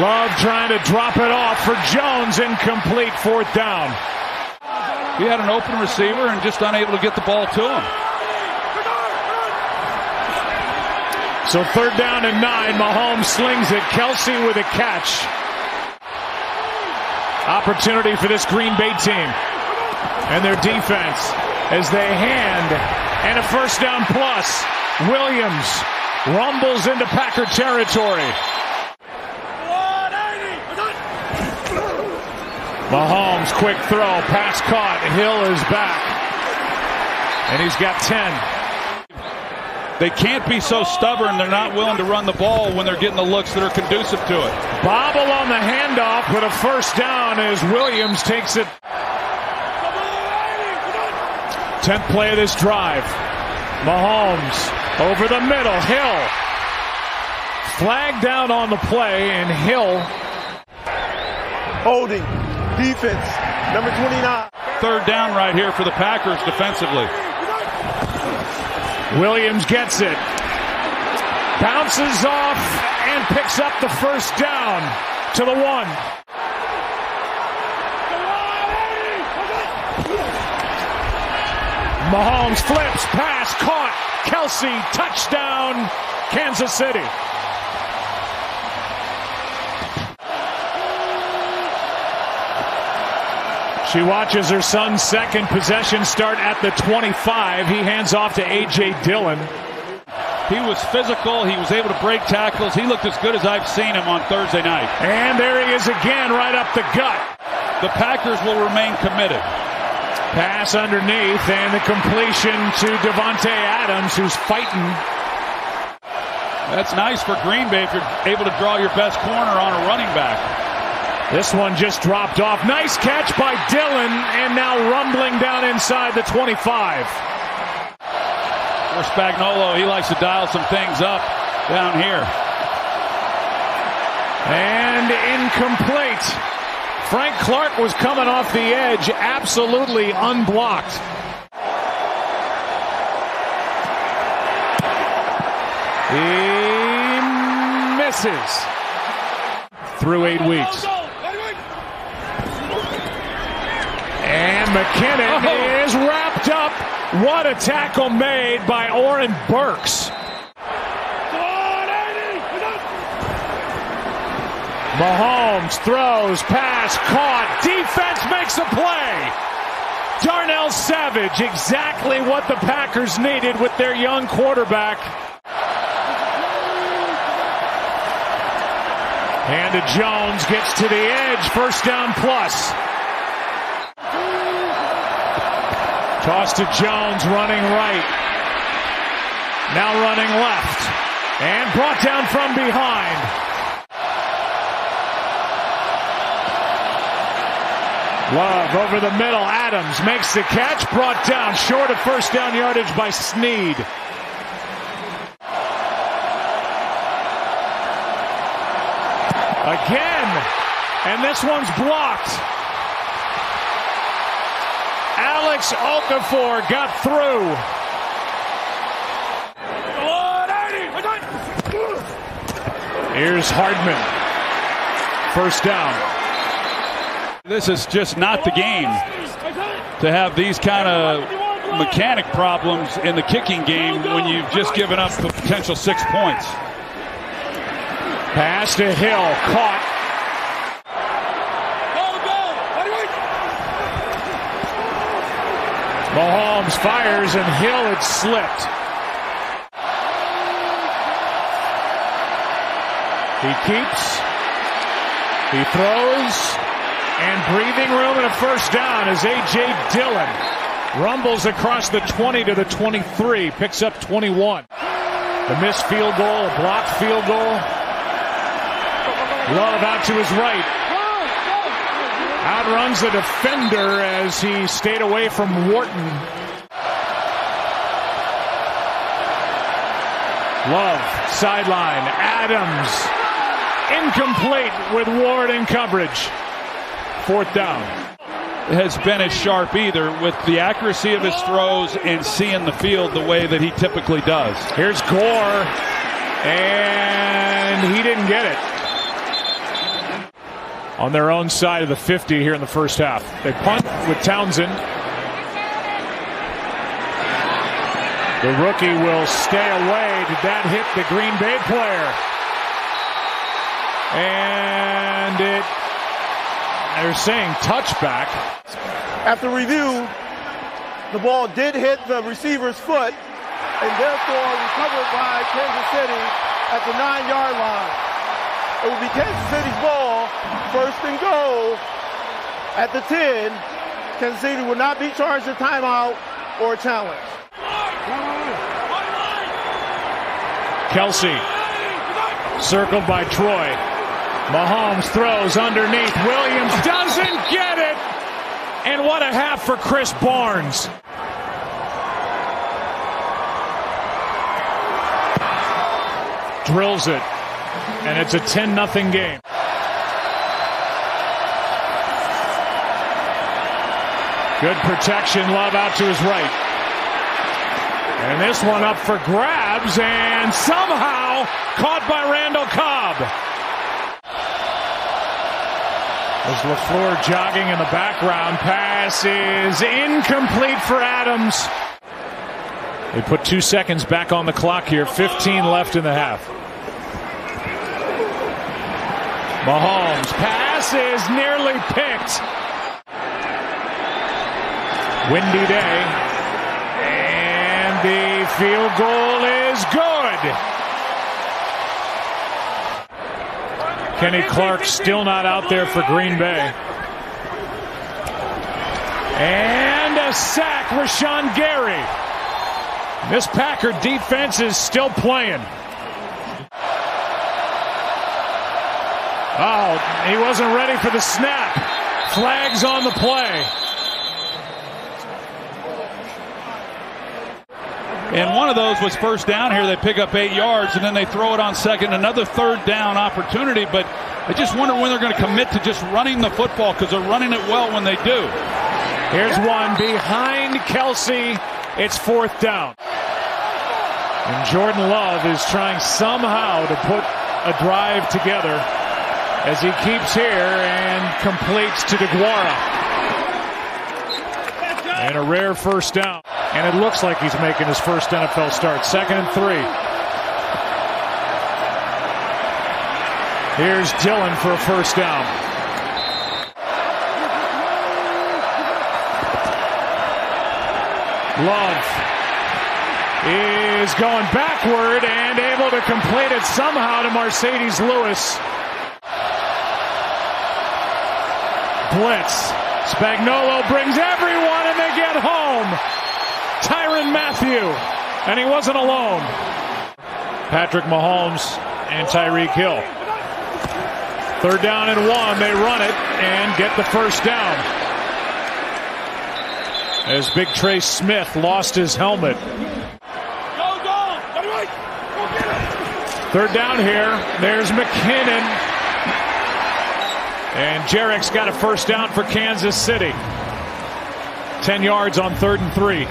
Love trying to drop it off for Jones. Incomplete. Fourth down. He had an open receiver and just unable to get the ball to him. So third down and nine. Mahomes slings it. Kelce with a catch. Opportunity for this Green Bay team and their defense as they hand and a first down plus. Williams rumbles into Packer territory. Mahomes, quick throw, pass caught. Hill is back. And he's got 10. They can't be so stubborn they're not willing to run the ball when they're getting the looks that are conducive to it. Bobble on the handoff, but a first down as Williams takes it. 10th play of this drive. Mahomes over the middle. Hill. Flag down on the play, and Hill. Holding. Defense. Number 29. Third down right here for the Packers defensively. Williams gets it. Bounces off and picks up the first down to the one. Mahomes flips, pass, caught. Kelce, touchdown, Kansas City. She watches her son's second possession start at the 25. He hands off to A.J. Dillon. He was physical. He was able to break tackles. He looked as good as I've seen him on Thursday night. And there he is again, right up the gut. The Packers will remain committed. Pass underneath and the completion to Davante Adams, who's fighting. That's nice for Green Bay if you're able to draw your best corner on a running back. This one just dropped off. Nice catch by Dillon, and now rumbling down inside the 25. For Spagnuolo, he likes to dial some things up down here. And incomplete. Frank Clark was coming off the edge, absolutely unblocked. He misses through eight weeks. And McKinnon oh. is wrapped up. What a tackle made by Oren Burks. Mahomes throws, pass, caught. Defense makes a play. Darnell Savage, exactly what the Packers needed with their young quarterback. And Jones, gets to the edge, first down plus. Toss to Jones, running right. Now running left. And brought down from behind. Love over the middle. Adams makes the catch. Brought down short of first down yardage by Sneed. Again. And this one's blocked. Alex Okafor got through. Here's Hardman. First down. This is just not the game to have these kind of mechanic problems in the kicking game when you've just given up the potential six points. Pass to Hill, caught. Mahomes fires and Hill had slipped. He keeps. He throws. And breathing room and a first down as A.J. Dillon rumbles across the 20 to the 23, picks up 21. The missed field goal, a blocked field goal. Love out to his right. Outruns the defender as he stayed away from Wharton. Love, sideline, Adams, incomplete with Ward in coverage fourth down. Has been as sharp either with the accuracy of his throws and seeing the field the way that he typically does. Here's Gore, and he didn't get it. On their own side of the 50 here in the first half. They punt with Townsend. The rookie will stay away. Did that hit the Green Bay player? And it, they're saying touchback. After review, the ball did hit the receiver's foot and therefore recovered by Kansas City at the nine yard line. It will be Kansas City's ball, first and goal at the 10. Kansas City will not be charged a timeout or a challenge. Kelce, circled by Troy. Mahomes throws underneath. Williams doesn't get it. And what a half for Krys Barnes. Drills it. And it's a 10 0 game. Good protection. Love out to his right. And this one up for grabs and somehow caught by Randall Cobb. As LaFleur jogging in the background. Pass is incomplete for Adams. They put two seconds back on the clock here. 15 left in the half. Mahomes pass is nearly picked. Windy day. And the field goal is good. Kenny Clark still not out there for Green Bay. And a sack, Rashan Gary. This Packer defense is still playing. Oh, he wasn't ready for the snap. Flags on the play. And one of those was first down here. They pick up eight yards, and then they throw it on second. Another third down opportunity, but I just wonder when they're going to commit to just running the football because they're running it well when they do. Here's one behind Kelce. It's fourth down. And Jordan Love is trying somehow to put a drive together as he keeps here and completes to Deguara. And a rare first down. And it looks like he's making his first NFL start. Second and three. Here's Dillon for a first down. Love is going backward and able to complete it somehow to Marcedes Lewis. Blitz. Spagnuolo brings everyone and they get home. Tyrann Mathieu, And he wasn't alone. Patrick Mahomes and Tyreek Hill. Third down and one. They run it and get the first down. As Big Trey Smith lost his helmet. Third down here. There's McKinnon. And Jerick's got a first down for Kansas City. 10 yards on third and three.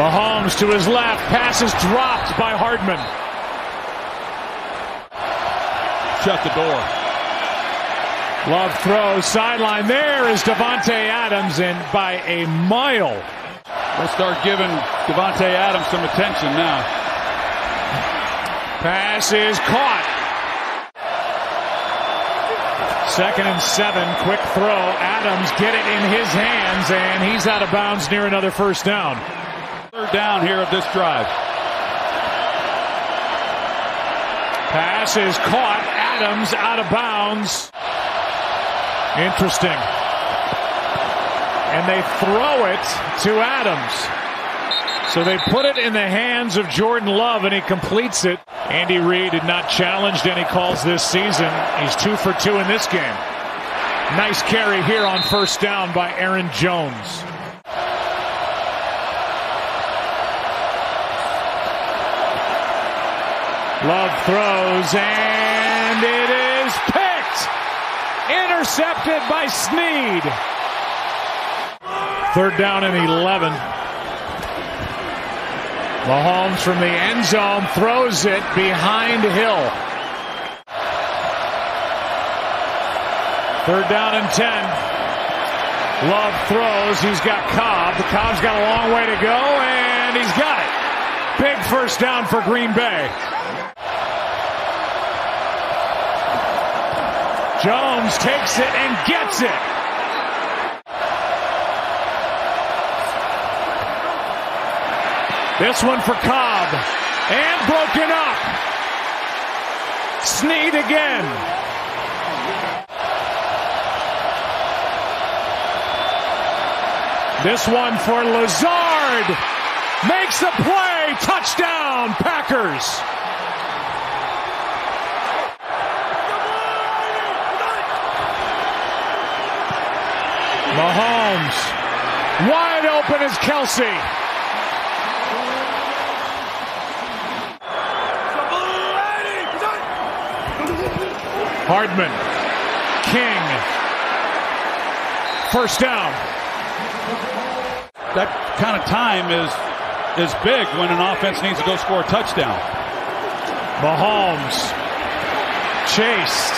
Mahomes to his left. Passes dropped by Hardman. Shut the door. Love throws. Sideline. There is Davante Adams, and by a mile. They'll start giving Davante Adams some attention now. Pass is caught. Second and seven. Quick throw. Adams get it in his hands, and he's out of bounds near another first down. Third down here of this drive. Pass is caught. Adams out of bounds. Interesting. And they throw it to Adams. So they put it in the hands of Jordan Love and he completes it. Andy Reid had not challenged any calls this season. He's two for two in this game. Nice carry here on first down by Aaron Jones. Love throws and it is picked. Intercepted by Sneed. Third down and 11. Mahomes from the end zone throws it behind Hill. Third down and 10. Love throws. He's got Cobb. Cobb's got a long way to go, and he's got it. Big first down for Green Bay. Jones takes it and gets it. This one for Cobb. And broken up. Sneed again. This one for Lazard. Makes the play. Touchdown, Packers. Mahomes. Wide open is Kelce. Hardman. King. First down. That kind of time is is big when an offense needs to go score a touchdown. Mahomes. Chased.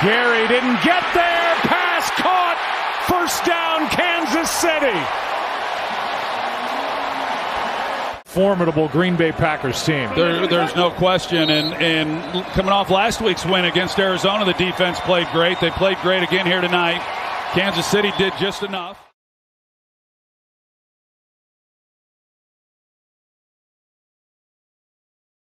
Gary didn't get there. Pass caught. First down, Kansas City. Formidable Green Bay Packers team. There, there's no question. And, and coming off last week's win against Arizona, the defense played great. They played great again here tonight. Kansas City did just enough.